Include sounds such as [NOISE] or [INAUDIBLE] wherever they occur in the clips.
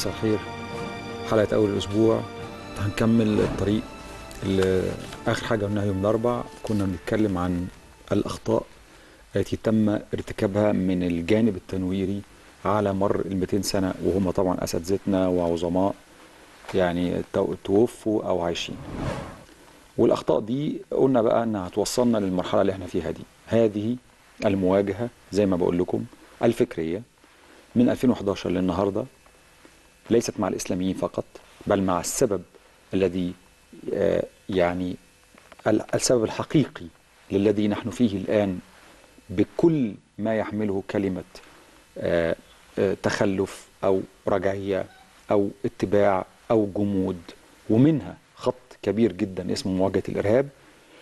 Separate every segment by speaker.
Speaker 1: مساء الخير حلقة أول الأسبوع. هنكمل الطريق اللي آخر حاجة قلناها يوم الأربع. كنا بنتكلم عن الأخطاء التي تم ارتكابها من الجانب التنويري على مر ال 200 سنة وهم طبعا أساتذتنا وعظماء يعني تو- توفوا أو عايشين. والأخطاء دي قلنا بقى إنها هتوصلنا للمرحلة اللي إحنا فيها دي. هذه المواجهة زي ما بقول لكم الفكرية من 2011 للنهاردة. ليست مع الإسلاميين فقط بل مع السبب الذي آه، يعني ال- السبب الحقيقي للذي نحن فيه الآن بكل ما يحمله كلمة آه، آه، تخلف أو رجعية أو اتباع أو جمود ومنها خط كبير جدا اسمه مواجهة الإرهاب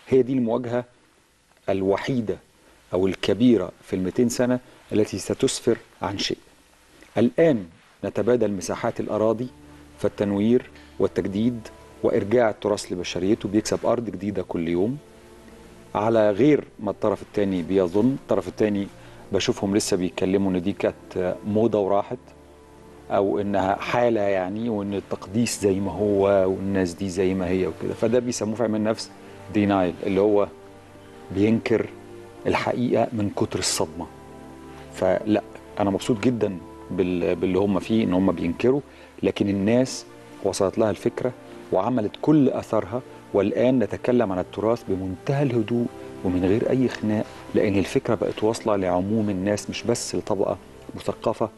Speaker 1: هي دي المواجهة الوحيدة أو الكبيرة في ال 200 سنة التي ستسفر عن شيء. الآن نتبادل مساحات الأراضي فالتنوير والتجديد وإرجاع التراث لبشريته. بيكسب أرض جديدة كل يوم. على غير ما الطرف الثاني بيظن، الطرف الثاني بشوفهم لسه بيتكلموا إن دي كانت موضة وراحت أو إنها حالة يعني وإن التقديس زي ما هو والناس دي زي ما هي وكده. فده بيسموه في علم النفس دينايل اللي هو بينكر الحقيقة من كتر الصدمة. فلا أنا مبسوط جدا باللي هم فيه إن هم بينكروا لكن الناس وصلت لها الفكرة وعملت كل أثرها والآن نتكلم عن التراث بمنتهى الهدوء ومن غير أي خناق لأن الفكرة بقت واصلة لعموم الناس مش بس لطبقة مثقفة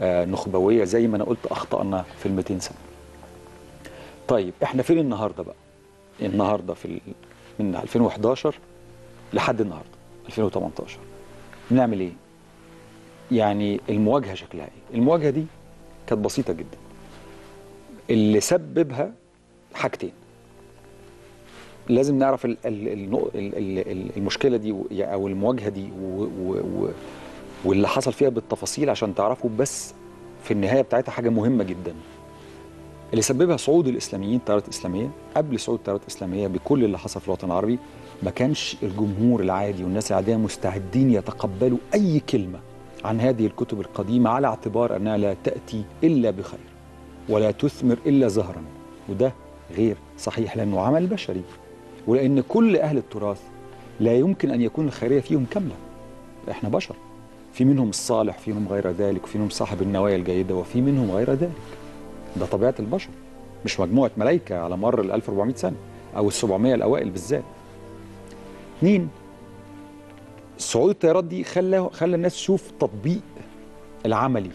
Speaker 1: آه، نخبوية زي ما أنا قلت أخطأنا في ال 200 سنة. طيب إحنا فين النهارده بقى؟ النهارده في من 2011 لحد النهارده 2018 بنعمل إيه؟ يعني المواجهة شكلها إيه؟ المواجهة دي كانت بسيطة جدا. اللي سببها حاجتين. لازم نعرف ال ال ال ال ال المشكلة دي أو المواجهة دي واللي حصل فيها بالتفاصيل عشان تعرفوا بس في النهاية بتاعتها حاجة مهمة جدا. اللي سببها صعود الإسلاميين التيارات الإسلامية قبل صعود التيارات الإسلامية بكل اللي حصل في الوطن العربي ما كانش الجمهور العادي والناس العادية مستعدين يتقبلوا أي كلمة عن هذه الكتب القديمة على اعتبار أنها لا تأتي إلا بخير ولا تثمر إلا زهرا وده غير صحيح لأنه عمل بشري. ولأن كل أهل التراث لا يمكن أن يكون الخيرية فيهم كاملة. إحنا بشر. في منهم الصالح في منهم غير ذلك وفي منهم صاحب النوايا الجيدة وفي منهم غير ذلك. ده طبيعة البشر. مش مجموعة ملائكه على مر ال 1400 سنة أو ال 700 الأوائل بالذات. اثنين صعود التيارات دي خلى خلى الناس تشوف تطبيق العملي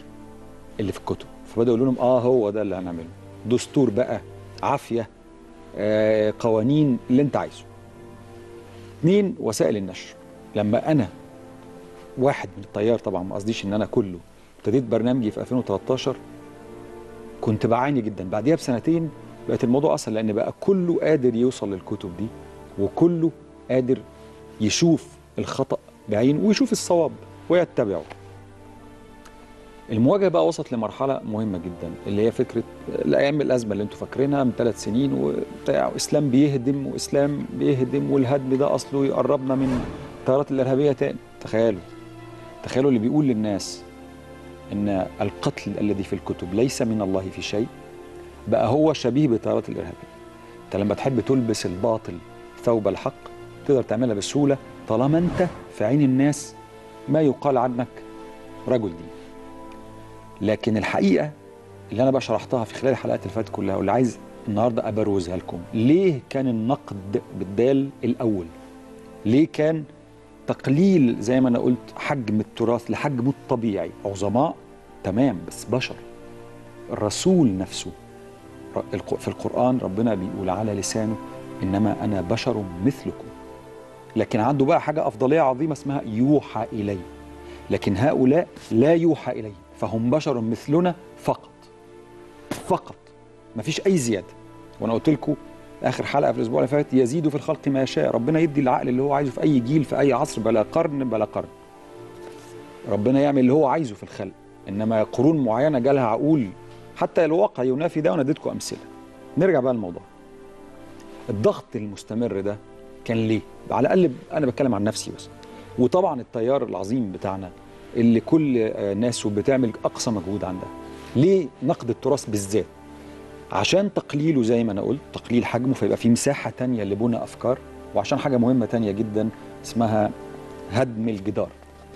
Speaker 1: اللي في الكتب. فبدأوا يقولوا لهم آه هو ده اللي هنعمله. دستور بقى عافية آه قوانين اللي انت عايزه. اثنين وسائل النشر. لما أنا واحد من التيار طبعا ما قصديش إن أنا كله ابتديت برنامجي في 2013 كنت بعاني جدا. بعديها بسنتين بقت الموضوع أسهل لأن بقى كله قادر يوصل للكتب دي وكله قادر يشوف الخطأ بعين ويشوف الصواب ويتبعه. المواجهة بقى وصلت لمرحلة مهمة جدا اللي هي فكرة الأيام الأزمة اللي أنتم فاكرينها من ثلاث سنين وبتاع. اسلام بيهدم وإسلام بيهدم والهدم ده أصله يقربنا من التيارات الإرهابية تاني. تخيلوا تخيلوا اللي بيقول للناس إن القتل الذي في الكتب ليس من الله في شيء بقى هو شبيه بالتيارات الإرهابية. أنت لما تحب تلبس الباطل ثوب الحق تقدر تعملها بسهولة طالما انت في عين الناس ما يقال عنك رجل دين. لكن الحقيقة اللي أنا بقى شرحتها في خلال الحلقات اللي فاتت كلها واللي عايز النهارده أبروزها لكم. ليه كان النقد بالدال الأول؟ ليه كان تقليل زي ما أنا قلت حجم التراث لحجمه الطبيعي؟ عظماء تمام بس بشر. الرسول نفسه في القرآن ربنا بيقول على لسانه إنما أنا بشر مثلكم. لكن عنده بقى حاجة أفضلية عظيمة اسمها يوحى إلي. لكن هؤلاء لا يوحى إلي فهم بشر مثلنا فقط. فقط. مفيش أي زيادة. وأنا قلت لكم آخر حلقة في الأسبوع اللي فات يزيد في الخلق ما يشاء ربنا يدي العقل اللي هو عايزه في أي جيل في أي عصر بلا قرن بلا قرن. ربنا يعمل اللي هو عايزه في الخلق. إنما قرون معينة جالها عقول حتى الواقع ينافي ده وأنا اديتكم أمثلة. نرجع بقى للموضوع. الضغط المستمر ده كان ليه؟ على الأقل أنا بتكلم عن نفسي بس. وطبعا التيار العظيم بتاعنا اللي كل آه، ناسه بتعمل أقصى مجهود عندها. ليه نقد التراث بالذات؟ عشان تقليله زي ما أنا قلت تقليل حجمه فيبقى في مساحة تانية لبنى أفكار وعشان حاجة مهمة تانية جدا اسمها هدم الجدار.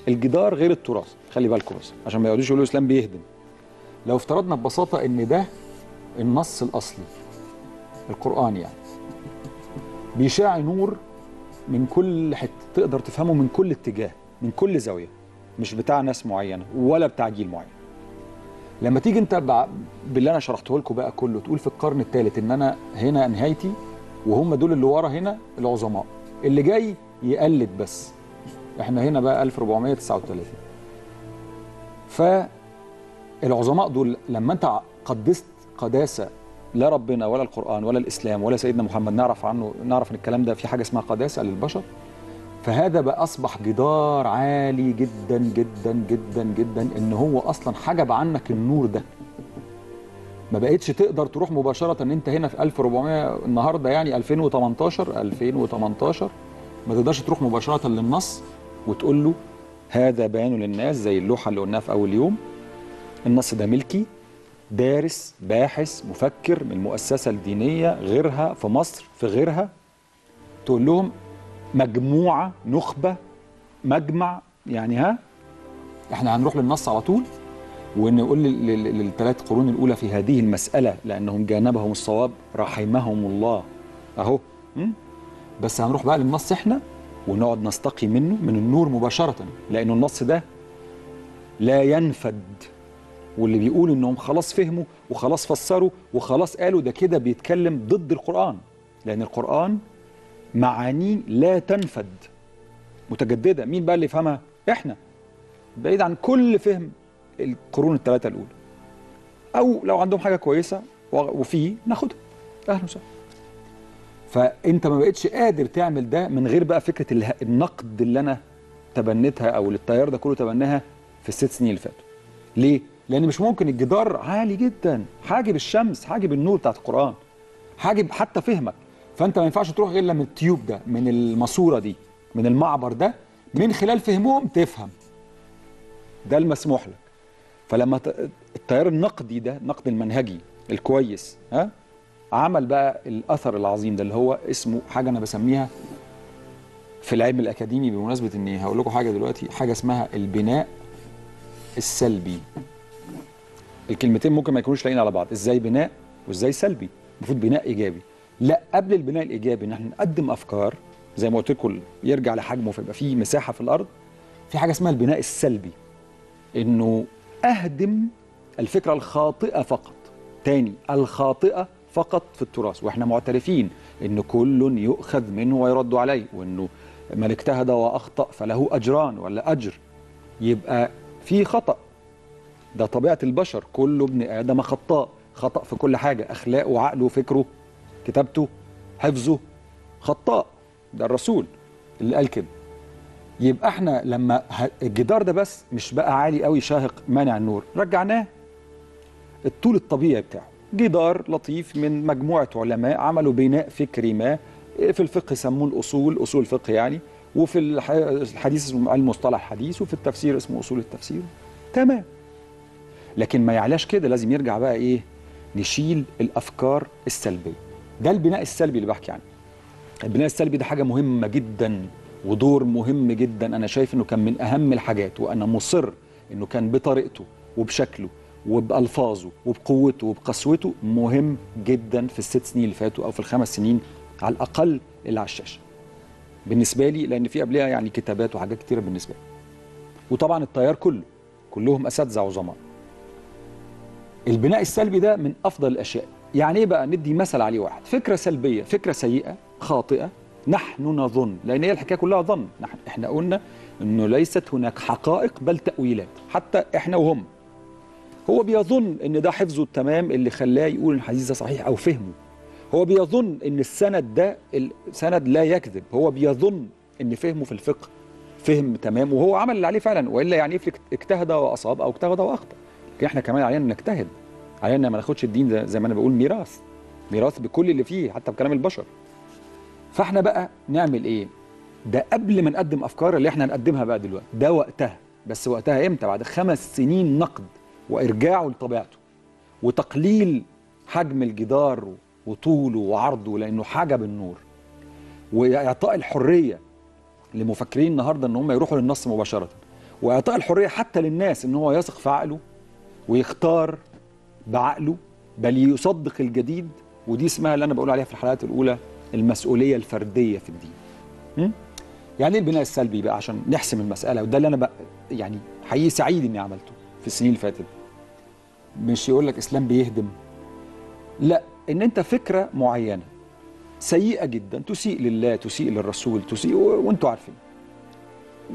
Speaker 1: الجدار غير التراث. خلي بالكم بس عشان ما يقعدوش يقولوا الإسلام بيهدم. لو افترضنا ببساطة إن ده النص الأصلي القرآن يعني. بيشاع نور من كل حتة تقدر تفهمه من كل اتجاه من كل زاوية مش بتاع ناس معينة ولا بتاع جيل معين. لما تيجي انت باللي أنا شرحته لكم بقى كله تقول في القرن الثالث إن أنا هنا نهايتي وهم دول اللي ورا هنا العظماء. اللي جاي يقلد بس. إحنا هنا بقى 1439 فالعظماء دول لما أنت قدست قداسة لا ربنا ولا القرآن ولا الإسلام ولا سيدنا محمد نعرف عنه نعرف إن الكلام ده في حاجة اسمها قداسة للبشر. فهذا بقى أصبح جدار عالي جدا جدا جدا جدا إن هو أصلا حجب عنك النور ده. ما بقتش تقدر تروح مباشرة إن أنت هنا في 1400 النهارده يعني 2018 2018 ما تقدرش تروح مباشرة للنص وتقول له هذا بيان للناس زي اللوحة اللي قلناها في أول يوم. النص ده ملكي دارس باحث مفكر من المؤسسه الدينية غيرها في مصر في غيرها. تقول لهم مجموعة نخبة مجمع يعني ها إحنا هنروح للنص على طول ونقول لل- لل- للثلاث قرون الأولى في هذه المسألة لأنهم جانبهم الصواب رحمهم الله. أهو. م? بس هنروح بقى للنص إحنا ونقعد نستقي منه من النور مباشرة لأنه النص ده لا ينفد. واللي بيقول إنهم خلاص فهموا وخلاص فسروا وخلاص قالوا ده كده بيتكلم ضد القرآن. لأن القرآن معانيه لا تنفد. متجددة. مين بقى اللي يفهمها؟ إحنا. بعيد عن كل فهم القرون الثلاثه الأولى. أو لو عندهم حاجة كويسة و- وفيه ناخدها. أهلا وسهلا. فأنت ما بقتش قادر تعمل ده من غير بقى اله- النقد اللي أنا تبنيتها أو اللي التيار ده كله تبناها في الست سنين اللي فاتوا. ليه؟ لأن مش ممكن الجدار عالي جدا. حاجب الشمس حاجب النور بتاعت القرآن. حاجب حتى فهمك. فأنت ما ينفعش تروح غير من التيوب ده من الماسورة دي من المعبر ده. من خلال فهمهم تفهم. ده المسموح لك. فلما التيار النقدي ده النقد المنهجي الكويس ها عمل بقى الأثر العظيم ده اللي هو اسمه حاجة أنا بسميها في العلم الأكاديمي بمناسبة إني هقول لكم حاجة دلوقتي حاجة اسمها البناء السلبي. الكلمتين ممكن ما يكونوش لاقيين على بعض. إزاي بناء وإزاي سلبي؟ المفروض بناء إيجابي. لا قبل البناء الإيجابي إن إحنا نقدم أفكار زي ما قلت لكم يرجع لحجمه فيبقى فيه مساحة في الأرض. في حاجة اسمها البناء السلبي إنه أهدم الفكرة الخاطئة فقط. تاني الخاطئة فقط في التراث. وإحنا معترفين إن كل يؤخذ منه ويرد عليه وإنه من اجتهد وأخطأ فله أجران ولا أجر. يبقى في خطأ. ده طبيعة البشر كل ابن آدم خطاء خطأ في كل حاجة أخلاقه وعقله وفكره كتابته حفظه خطاء ده الرسول اللي قال كده. يبقى إحنا لما الجدار ده بس مش بقى عالي قوي شاهق مانع النور رجعناه. الطول الطبيعي بتاعه. جدار لطيف من مجموعة علماء عملوا بناء فكري ما في الفقه يسموه الأصول أصول الفقه يعني وفي الح- الحديث اسمه المصطلح الحديث وفي التفسير اسمه أصول التفسير. تمام. لكن ما يعلاش كده لازم يرجع بقى إيه؟ نشيل الأفكار السلبية. ده البناء السلبي اللي بحكي عنه. البناء السلبي ده حاجة مهمة جدا ودور مهم جدا. أنا شايف إنه كان من أهم الحاجات وأنا مصر إنه كان بطريقته وبشكله وبألفاظه وبقوته وبقسوته مهم جدا في الست سنين اللي فاتوا أو في الخمس سنين على الأقل اللي على الشاشة. بالنسبة لي لأن في قبلها يعني كتابات وحاجات كتيرة بالنسبة لي. وطبعا التيار كله كلهم أساتذة عظماء. البناء السلبي ده من أفضل الأشياء. يعني إيه بقى؟ ندي مثل عليه واحد. فكرة سلبية فكرة سيئة خاطئة. نحن نظن لأن هي الحكاية كلها ظن. نحن إحنا قلنا إنه ليست هناك حقائق بل تأويلات. حتى إحنا وهم. هو بيظن إن ده حفظه التمام اللي خلاه يقول الحديث ده صحيح أو فهمه. هو بيظن إن السند ده السند لا يكذب. هو بيظن إن فهمه في الفقه فهم تمام وهو عمل اللي عليه فعلا. وإلا يعني إيه اجتهد وأصاب أو اجتهد وأخطأ. لكن إحنا كمان علينا نجتهد. علينا ما ناخدش الدين زي ما أنا بقول ميراث. ميراث بكل اللي فيه حتى بكلام البشر. فاحنا بقى نعمل إيه؟ ده قبل ما نقدم افكار اللي إحنا هنقدمها بقى دلوقتي. ده وقتها. بس وقتها إمتى؟ بعد خمس سنين نقد وإرجاعه لطبيعته. وتقليل حجم الجدار وطوله وعرضه لأنه حجب النور. وإعطاء الحرية لمفكرين النهارده إن هم يروحوا للنص مباشرة. وإعطاء الحرية حتى للناس إن هو يثق في عقله ويختار بعقله بل يصدق الجديد ودي اسمها اللي أنا بقول عليها في الحلقات الأولى المسؤولية الفردية في الدين? يعني إيه البناء السلبي بقى عشان نحسم المسألة؟ وده اللي أنا بقى يعني حقيقي سعيد إني عملته في السنين اللي فاتت. مش يقول لك إسلام بيهدم. لا إن أنت فكرة معينة سيئة جدا تسيء لله تسيء للرسول تسيء وأنتوا عارفين.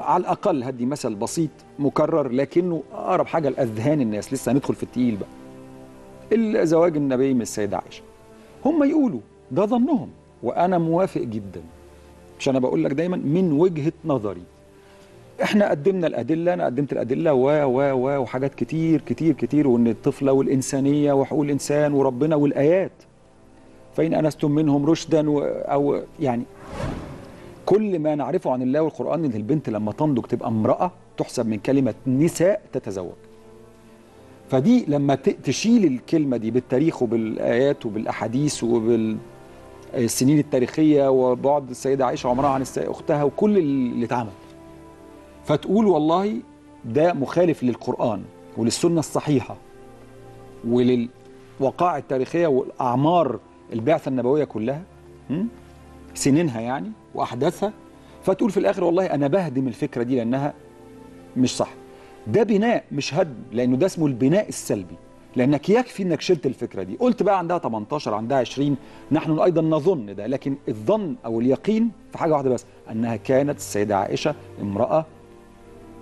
Speaker 1: على الأقل هدي مثل بسيط مكرر لكنه أقرب حاجة لأذهان الناس. لسه هندخل في التقيل بقى. الزواج النبي من السيدة عائشة. هم يقولوا ده ظنهم وأنا موافق جدا. مش أنا بقول لك دايما من وجهة نظري. إحنا قدمنا الأدلة أنا قدمت الأدلة و و و وحاجات كتير كتير كتير وإن الطفلة والإنسانية وحقوق الإنسان وربنا والآيات. فإن أنستم منهم رشدا أو يعني كل ما نعرفه عن الله والقرآن إن البنت لما تنضج تبقى امرأة تحسب من كلمة نساء تتزوج. فدي لما تشيل الكلمة دي بالتاريخ وبالآيات وبالأحاديث وبالسنين التاريخية وبعد السيدة عائشة وعمرها عن أختها وكل اللي اتعمل. فتقول والله ده مخالف للقرآن وللسنة الصحيحة وللوقائع التاريخية والأعمار البعثة النبوية كلها? سنينها يعني وأحداثها فتقول في الآخر والله أنا بهدم الفكرة دي لأنها مش صح. ده بناء مش هدم لأنه ده اسمه البناء السلبي. لأنك يكفي أنك شلت الفكرة دي. قلت بقى عندها 18 عندها 20 نحن أيضا نظن ده لكن الظن أو اليقين في حاجة واحدة بس أنها كانت السيدة عائشة امرأة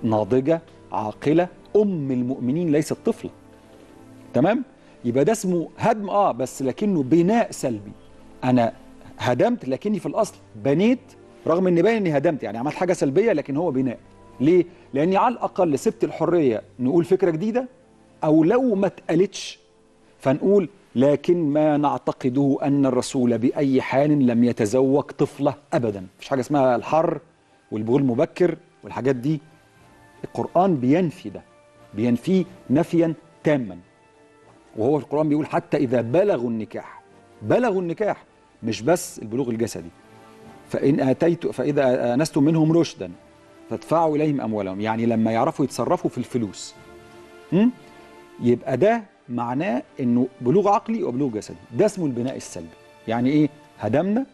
Speaker 1: ناضجة عاقلة أم المؤمنين ليست طفلة. تمام؟ يبقى ده اسمه هدم آه بس لكنه بناء سلبي. أنا هدمت لكني في الأصل بنيت رغم ان باين إني هدمت يعني عملت حاجة سلبية لكن هو بناء. ليه؟ لأني على الأقل سبت الحرية نقول فكرة جديدة أو لو ما اتقالتش فنقول لكن ما نعتقده أن الرسول بأي حال لم يتزوج طفلة ابدا. مفيش حاجة اسمها الحر والبغول المبكر والحاجات دي. القرآن بينفي ده بينفيه نفيا تاما. وهو القرآن بيقول حتى إذا بلغوا النكاح بلغوا النكاح. مش بس البلوغ الجسدي. فإن آتيت فإذا آنستم منهم رشدا فادفعوا إليهم أموالهم. يعني لما يعرفوا يتصرفوا في الفلوس. م? يبقى ده معناه إنه بلوغ عقلي وبلوغ جسدي. ده اسمه البناء السلبي. يعني إيه؟ هدمنا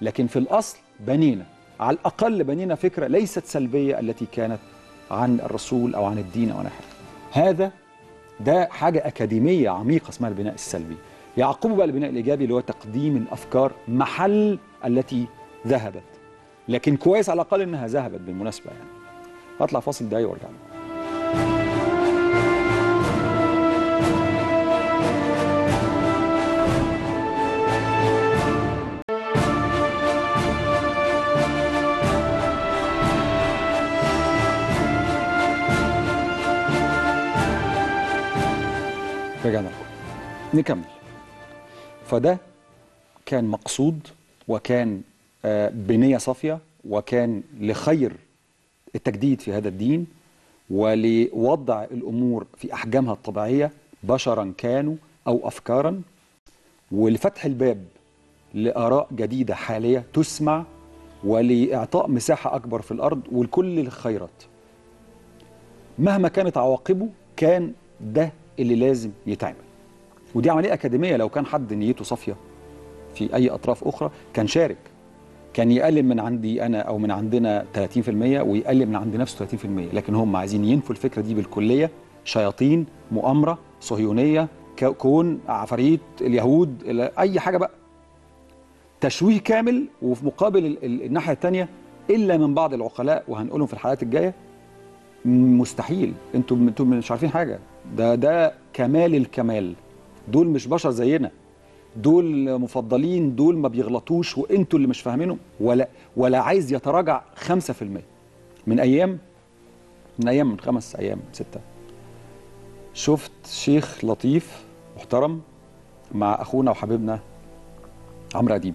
Speaker 1: لكن في الأصل بنينا. على الأقل بنينا فكرة ليست سلبية التي كانت عن الرسول أو عن الدين أو حاجة هذا ده حاجة أكاديمية عميقة اسمها البناء السلبي. يعقبه بقى البناء الإيجابي اللي هو تقديم الأفكار محل التي ذهبت. لكن كويس على الأقل إنها ذهبت بالمناسبة يعني. هطلع فاصل دقايق وأرجع لكم. رجعنا لكم. نكمل. فده كان مقصود وكان آه، بنية صافية وكان لخير التجديد في هذا الدين ولوضع الأمور في أحجامها الطبيعية بشرا كانوا أو أفكارا. ولفتح الباب لآراء جديدة حالية تسمع ولإعطاء مساحة أكبر في الأرض ولكل الخيرات مهما كانت عواقبه كان ده اللي لازم يتعمل. ودي عملية أكاديمية لو كان حد نيته صافية في أي أطراف أخرى كان شارك. كان يقلل من عندي أنا أو من عندنا 30% ويقلل من عند نفسه 30% لكن هم عايزين ينفوا الفكرة دي بالكلية. شياطين مؤامرة صهيونية ك- كون عفاريت اليهود ال- أي حاجة بقى. تشويه كامل وفي مقابل ال- ال- الناحية التانية إلا من بعض العقلاء وهنقولهم في الحلقات الجاية. مستحيل. أنتوا أنتوا مش عارفين حاجة. ده ده كمال الكمال. دول مش بشر زينا. دول مفضلين دول ما بيغلطوش وانتوا اللي مش فاهمينهم. ولا ولا عايز يتراجع 5% من أيام من أيام من خمس أيام ستة. شفت شيخ لطيف محترم مع أخونا وحبيبنا عمرو أديب.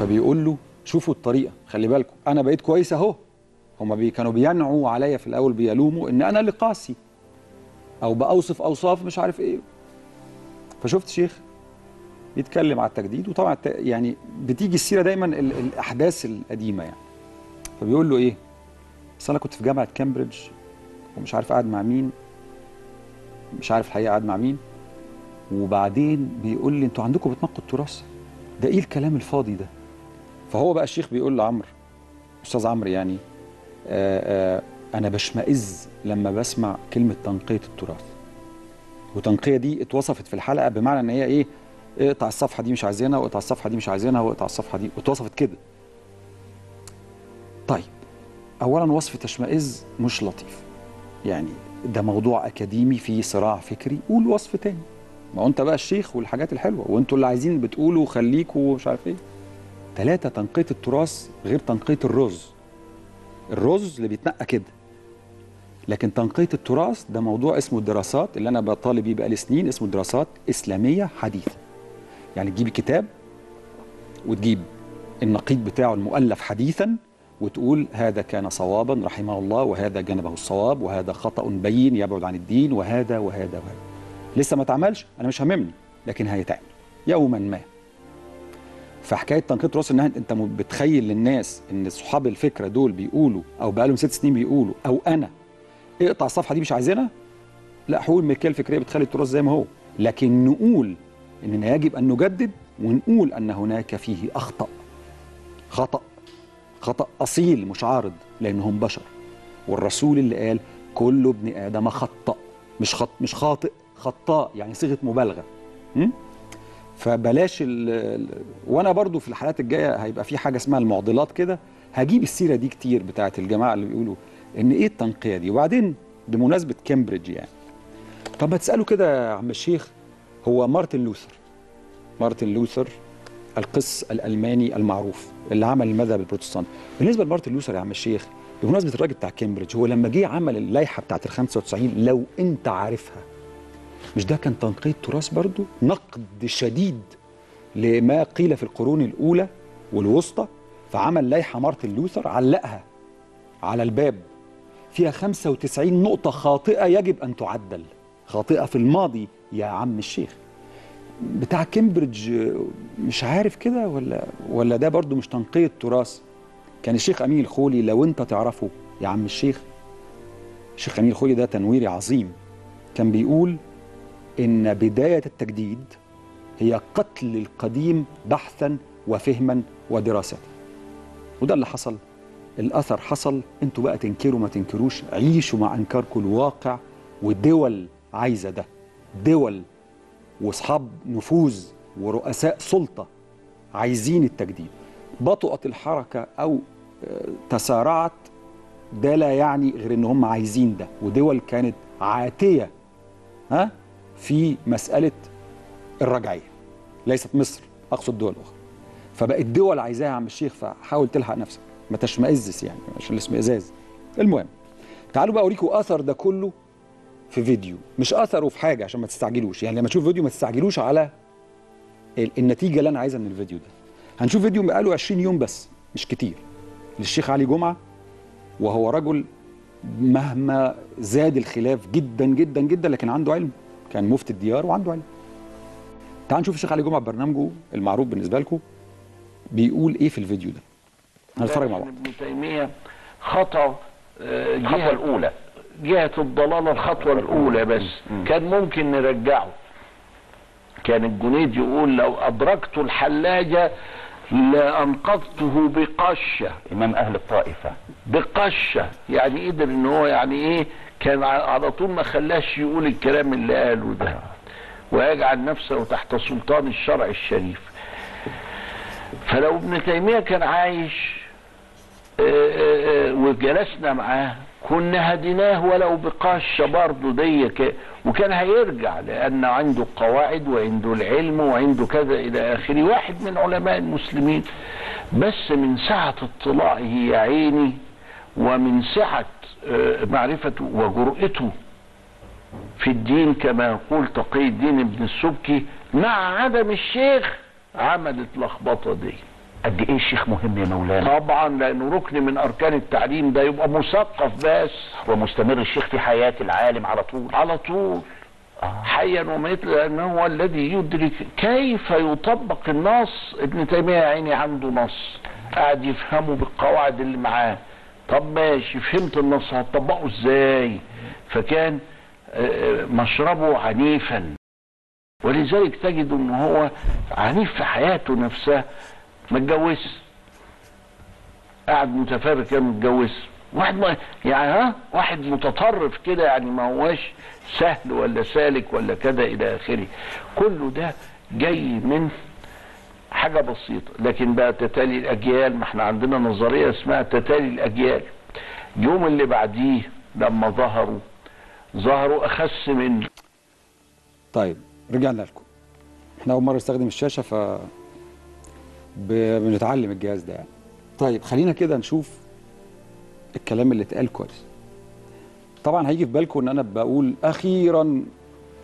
Speaker 1: فبيقول له شوفوا الطريقة خلي بالكم. أنا بقيت كويس أهو. هما بي كانوا بينعوا عليا في الأول بيلوموا إن أنا اللي قاسي. أو بأوصف أوصاف مش عارف إيه. فشفت شيخ بيتكلم على التجديد وطبعا يعني بتيجي السيرة دايما ال- الأحداث القديمة يعني. فبيقول له إيه؟ بس أنا كنت في جامعة كامبريدج ومش عارف قاعد مع مين مش عارف الحقيقة قاعد مع مين. وبعدين بيقول لي أنتوا عندكم بتنقوا التراث ده إيه الكلام الفاضي ده؟ فهو بقى الشيخ بيقول لعمرو أستاذ عمرو يعني آآ آآ أنا بشمئز لما بسمع كلمة تنقية التراث. وتنقية دي اتوصفت في الحلقة بمعنى إن هي إيه؟ اقطع الصفحة دي مش عايزينها واقطع الصفحة دي مش عايزينها واقطع الصفحة دي واتوصفت كده. طيب اولا وصف تشمئز مش لطيف. يعني ده موضوع أكاديمي فيه صراع فكري قول وصف تاني. ما أنت بقى الشيخ والحاجات الحلوة وأنتوا اللي عايزين بتقولوا خليكوا ومش عارف إيه. ثلاثة تنقية التراث غير تنقية الرز. الرز اللي بيتنقى كده. لكن تنقية التراث ده موضوع اسمه الدراسات اللي أنا بطالب بيه بقالي سنين اسمه دراسات إسلامية حديثة. يعني تجيبي كتاب وتجيب النقيض بتاعه المؤلف حديثا وتقول هذا كان صوابا رحمه الله وهذا جنبه الصواب وهذا خطأ بين يبعد عن الدين وهذا وهذا وهذا. لسه ما اتعملش أنا مش هممني لكن هيتعمل يوما ما. فحكاية تنقيط راس ان أنت بتخيل للناس إن صحاب الفكرة دول بيقولوا أو بقالهم ست سنين بيقولوا أو أنا اقطع الصفحة دي مش عايزينها؟ لا حقوق الملكية الفكرية بتخلي التراث زي ما هو. لكن نقول إننا يجب أن نجدد ونقول أن هناك فيه أخطأ. خطأ خطأ أصيل مش عارض لأنهم بشر. والرسول اللي قال كل ابن آدم خطأ. مش خط مش خاطئ خطاء يعني صيغة مبالغة. م? فبلاش ال وأنا برضو في الحلقات الجاية هيبقى في حاجة اسمها المعضلات كده. هجيب السيرة دي كتير بتاعت الجماعة اللي بيقولوا إن إيه التنقية دي؟ وبعدين بمناسبة كامبريدج يعني. طب ما تساله كده يا عم الشيخ هو مارتن لوثر. مارتن لوثر القس الألماني المعروف اللي عمل المذهب البروتستانتي بالنسبة لمارتن لوثر يا عم الشيخ بمناسبة الراجل بتاع كامبريدج هو لما جه عمل اللائحة بتاعت ال 95 لو أنت عارفها مش ده كان تنقية تراث برضو؟ نقد شديد لما قيل في القرون الأولى والوسطى فعمل لائحة مارتن لوثر علقها على الباب. فيها 95 نقطة خاطئة يجب أن تعدل. خاطئة في الماضي يا عم الشيخ. بتاع كامبريدج مش عارف كده ولا ولا ده برضو مش تنقية تراث؟ كان الشيخ أمين الخولي لو أنت تعرفه يا عم الشيخ الشيخ أمين الخولي ده تنويري عظيم. كان بيقول إن بداية التجديد هي قتل القديم بحثا وفهما ودراسة وده اللي حصل. الأثر حصل أنتوا بقى تنكروا ما تنكروش عيشوا مع إنكاركم الواقع والدول عايزة ده. دول واصحاب نفوذ ورؤساء سلطة عايزين التجديد. بطؤت الحركة أو آه، تسارعت ده لا يعني غير إن هم عايزين ده. ودول كانت عاتية ها في مسألة الرجعية. ليست مصر أقصد دول أخرى. فبقت دول عايزاها يا عم الشيخ فحاول تلحق نفسك. ما تشمئزش يعني عشان الاشمئزاز المهم تعالوا بقى أوريكم أثر ده كله في فيديو. مش أثره في حاجة عشان ما تستعجلوش. يعني لما تشوف فيديو ما تستعجلوش على ال- النتيجة اللي أنا عايزها من الفيديو ده. هنشوف فيديو بقاله 20 يوم بس مش كتير. للشيخ علي جمعة وهو رجل مهما زاد الخلاف جدا جدا جدا لكن عنده علم. كان مفتي الديار وعنده علم. تعال نشوف الشيخ علي جمعة برنامجه المعروف بالنسبة لكم. بيقول إيه في الفيديو ده؟ هنتفرج مع بعض.
Speaker 2: ابن تيمية خطأ آه، الخطوة الأولى. جهة الضلالة الخطوة الأولى. بس. كان ممكن نرجعه. كان الجنيد يقول لو أدركت الحلاجة لأنقذته بقشة.
Speaker 3: إمام أهل الطائفة.
Speaker 2: بقشة. يعني قدر ان هو يعني إيه؟ كان على طول ما خلاش يقول الكلام اللي قاله ده. ويجعل نفسه تحت سلطان الشرع الشريف. فلو ابن تيمية كان عايش آه، آه، آه، وجلسنا معاه كنا هديناه ولو بقاشة برضه دي وكان هيرجع لأن عنده قواعد وعنده العلم وعنده كذا إلى آخره. واحد من علماء المسلمين بس من سعة اطلاعه يا عيني ومن سعة آه، معرفته وجرأته في الدين كما يقول تقي الدين ابن السبكي مع عدم الشيخ عملت لخبطة دي.
Speaker 3: قد إيه الشيخ مهم يا مولانا؟
Speaker 2: طبعا لأنه ركن من أركان التعليم ده يبقى مثقف بس.
Speaker 3: ومستمر الشيخ في حياة العالم على طول.
Speaker 2: على طول. حيا وميتا لأنه هو الذي يدرك كيف يطبق النص. ابن تيمية يا عيني عنده نص. قاعد يفهمه بالقواعد اللي معاه. طب ماشي فهمت النص هتطبقه إزاي؟ فكان آه، مشربه عنيفا. ولذلك تجد إن هو عنيف في حياته نفسها. ما اتجوزش قاعد متفرج كده متجوز. واحد ما يعني ها؟ واحد متطرف كده يعني ما هواش سهل ولا سالك ولا كده إلى آخره. كله ده جاي من حاجة بسيطة. لكن بقى تتالي الأجيال ما إحنا عندنا نظرية اسمها تتالي الأجيال. اليوم اللي بعديه لما ظهروا ظهروا أخس من
Speaker 1: طيب رجعنا لكم. إحنا أول مرة نستخدم الشاشة ف بنتعلم الجهاز ده. يعني طيب خلينا كده نشوف الكلام اللي اتقال كويس. طبعا هيجي في بالكم إن أنا بقول أخيرا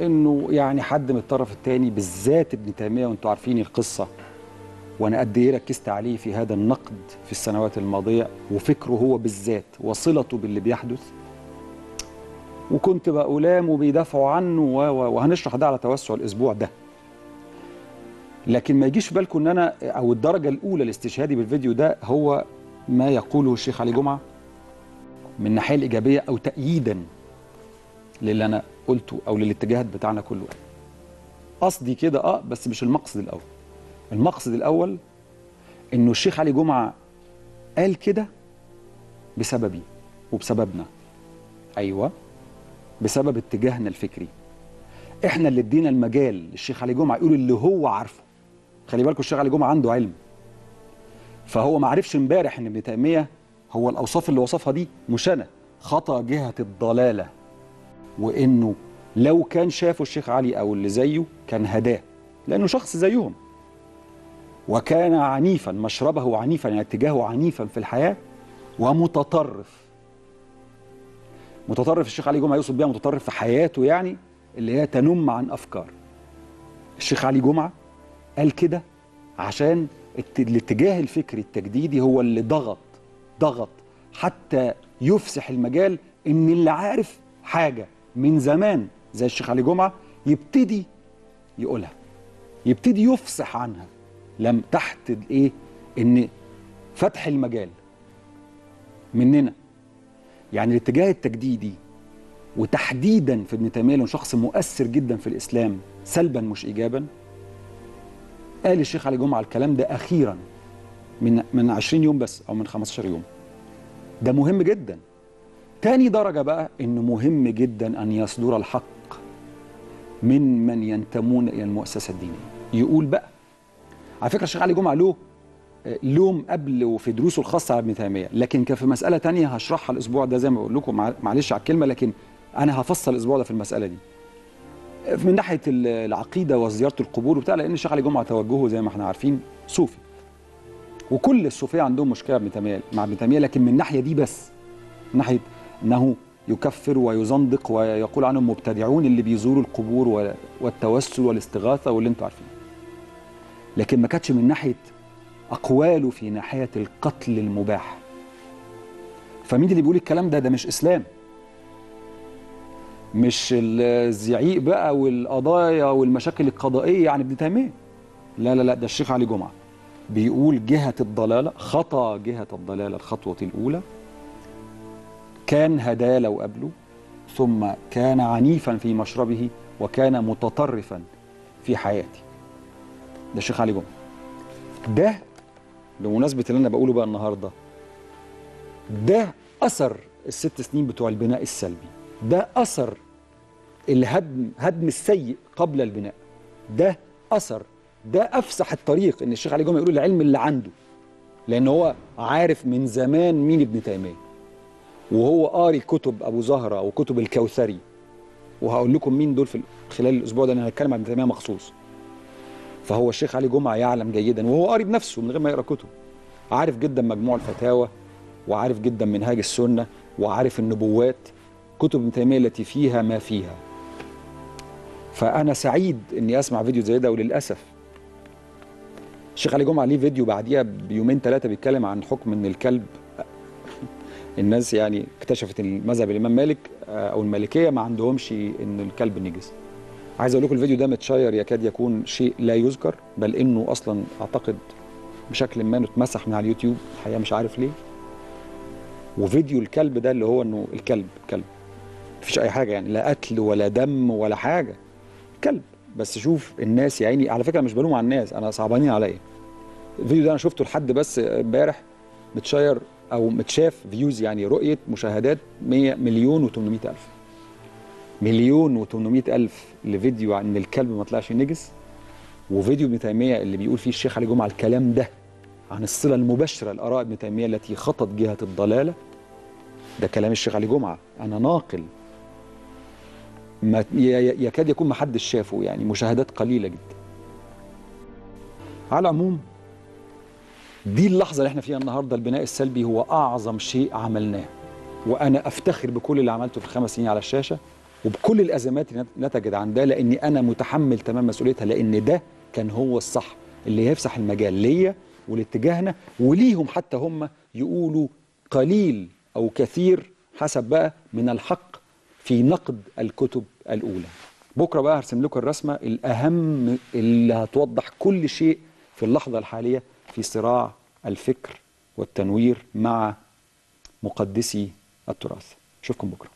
Speaker 1: إنه يعني حد من الطرف الثاني بالذات ابن تيمية وأنتم عارفين القصة وأنا قد إيه ركزت عليه في هذا النقد في السنوات الماضية وفكره هو بالذات وصلته باللي بيحدث. وكنت بقى ألام وبيدافعوا عنه وهنشرح ده على توسع الأسبوع ده. لكن ما يجيش في بالكم إن أنا أو الدرجة الأولى لاستشهادي بالفيديو ده هو ما يقوله الشيخ علي جمعة؟ من الناحية الإيجابية أو تأييدا للي أنا قلته أو للاتجاهات بتاعنا كله. قصدي كده آه بس مش المقصد الأول. المقصد الأول إنه الشيخ علي جمعة قال كده بسببي وبسببنا. أيوه بسبب اتجاهنا الفكري. إحنا اللي ادينا المجال للشيخ علي جمعة يقول اللي هو عارفه. خلي بالكم الشيخ علي جمعة عنده علم. فهو ما عرفش امبارح إن ابن تيمية هو الأوصاف اللي وصفها دي مش أنا خطأ جهة الضلالة. وإنه لو كان شافه الشيخ علي أو اللي زيه كان هداه. لأنه شخص زيهم. وكان عنيفا مشربه عنيفا يعني اتجاهه عنيفا في الحياة. ومتطرف. متطرف الشيخ علي جمعة يقصد بيها متطرف في حياته يعني اللي هي تنم عن أفكار. الشيخ علي جمعة قال كده عشان الاتجاه الفكري التجديدي هو اللي ضغط ضغط حتى يفسح المجال إن اللي عارف حاجة من زمان زي الشيخ علي جمعة يبتدي يقولها يبتدي يفصح عنها. لم تحت الإيه؟ إن فتح المجال مننا. يعني الاتجاه التجديدي وتحديدا في ابن تيمية شخص مؤثر جدا في الإسلام سلبا مش ايجابا قال الشيخ علي جمعة الكلام ده أخيرا من من 20 يوم بس أو من 15 يوم. ده مهم جدا. تاني درجة بقى إنه مهم جدا أن يصدر الحق من من ينتمون إلى المؤسسة الدينية. يقول بقى على فكرة الشيخ علي جمعة له لوم قبل وفي دروسه الخاصة على ابن تيمية لكن كان في مسألة تانية هشرحها الأسبوع ده زي ما بقول لكم مع- معلش على الكلمة لكن أنا هفصل الأسبوع ده في المسألة دي. من ناحية ال- العقيدة وزيارة القبور وبتاع لأن الشيخ علي جمعة توجهه زي ما إحنا عارفين صوفي. وكل الصوفية عندهم مشكلة ابن تيميه مع ابن تيميه لكن من الناحيه دي بس من ناحية إنه يكفر ويزندق ويقول عنهم مبتدعون اللي بيزوروا القبور والتوسل والاستغاثة واللي أنتوا عارفين لكن ما كانتش من ناحية أقواله في ناحية القتل المباح. فمين اللي بيقول الكلام ده؟ ده مش إسلام. مش الزعيق بقى والقضايا والمشاكل القضائية عن ابن تيميه لا لا لا ده الشيخ علي جمعة بيقول جهة الضلالة خطا جهة الضلالة الخطوة الأولى كان هداه لو قبله ثم كان عنيفا في مشربه وكان متطرفا في حياته. ده الشيخ علي جمعة. ده بمناسبة اللي أنا بقوله بقى النهارده ده أثر الست سنين بتوع البناء السلبي ده أثر الهدم هدم السيء قبل البناء. ده أثر. ده أفسح الطريق إن الشيخ علي جمعه يقول العلم اللي عنده. لأن هو عارف من زمان مين ابن تيمية. وهو قاري كتب أبو زهرة وكتب الكوثري. وهقول لكم مين دول في خلال الأسبوع ده أنا هتكلم عن ابن تيمية مخصوص. فهو الشيخ علي جمعه يعلم جيدا. وهو قاري بنفسه من غير ما يقرأ كتب. عارف جدا مجموع الفتاوى. وعارف جدا منهاج السنة. وعارف النبوات. كتب ابن تيمية التي فيها ما فيها. فأنا سعيد إني أسمع فيديو زي ده وللأسف الشيخ علي جمعة ليه فيديو بعديها بيومين ثلاثة بيتكلم عن حكم إن الكلب [LAUGHS] الناس يعني اكتشفت مذهب الإمام مالك آه، أو المالكية ما عندهمش إن الكلب نجس. عايز أقول لكم الفيديو ده متشير يكاد يكون شيء لا يذكر بل إنه أصلا أعتقد بشكل ما إنه اتمسح من على اليوتيوب الحقيقة مش عارف ليه. وفيديو الكلب ده اللي هو إنه الكلب كلب مفيش أي حاجة يعني لا قتل ولا دم ولا حاجة. كلب بس شوف الناس يا عيني على فكرة مش بلوم على الناس أنا صعبانين عليا. الفيديو ده أنا شفته لحد بس امبارح متشير أو متشاف views يعني رؤية مشاهدات 100 مليون و800 ألف. مليون و800 ألف لفيديو عن الكلب ما طلعش نجس وفيديو ابن تيمية اللي بيقول فيه الشيخ علي جمعة الكلام ده عن الصلة المباشرة لآراء ابن تيمية التي خطت جهة الضلالة. ده كلام الشيخ علي جمعة. أنا ناقل ما يكاد يكون ما حدش شافه يعني مشاهدات قليلة جدا. على العموم دي اللحظة اللي إحنا فيها النهارده. البناء السلبي هو أعظم شيء عملناه. وأنا أفتخر بكل اللي عملته في الخمس سنين على الشاشة وبكل الأزمات اللي نتجت عن ده لأني أنا متحمل تمام مسؤوليتها لأن ده كان هو الصح اللي هيفسح المجال ليا ولاتجاهنا وليهم حتى هم يقولوا قليل أو كثير حسب بقى من الحق في نقد الكتب الأولى. بكرة بقى هرسم لكم الرسمة الأهم اللي هتوضح كل شيء في اللحظة الحالية في صراع الفكر والتنوير مع مقدسي التراث. أشوفكم بكرة.